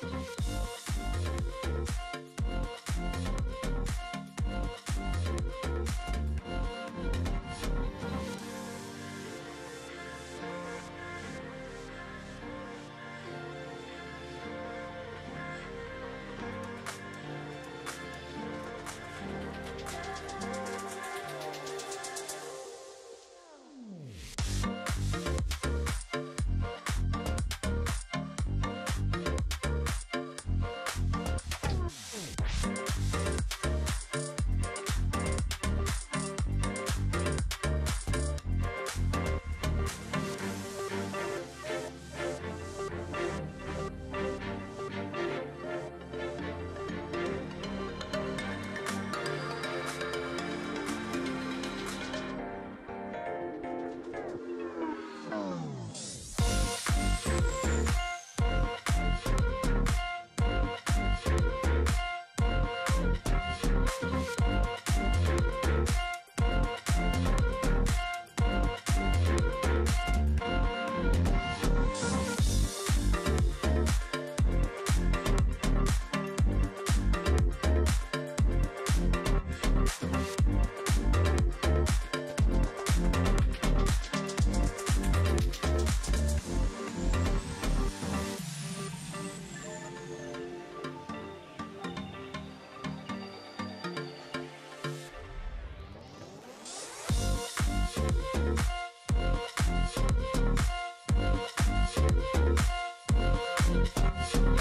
どっち?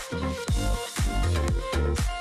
Thank you.